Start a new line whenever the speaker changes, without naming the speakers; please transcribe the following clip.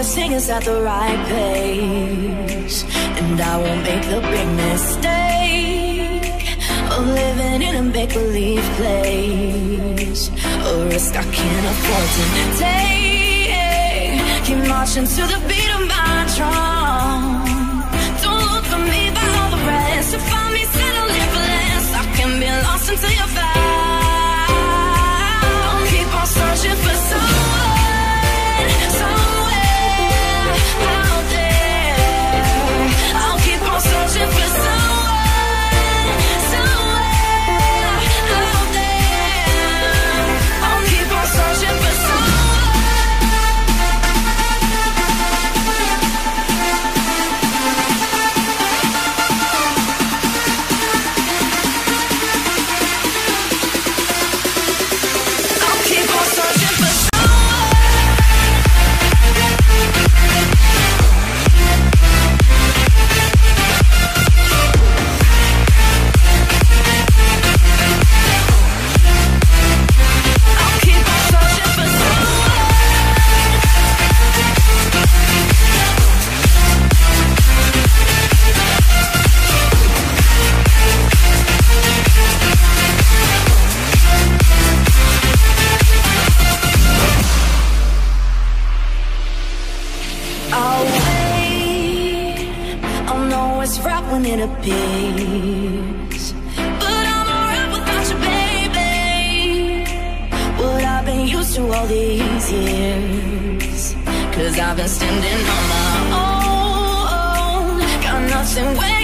to sing us at the right pace. And I won't make the big mistake of living in a make believe place. A risk I can't afford to take. Keep marching to the beat of my drum. Don't look for me by all the rest. To find me settling for less. I can be lost until you're found. It's right when it appears. But I'm alright without you, baby. What I've been used to all these years. Cause I've been standing on my own. Got nothing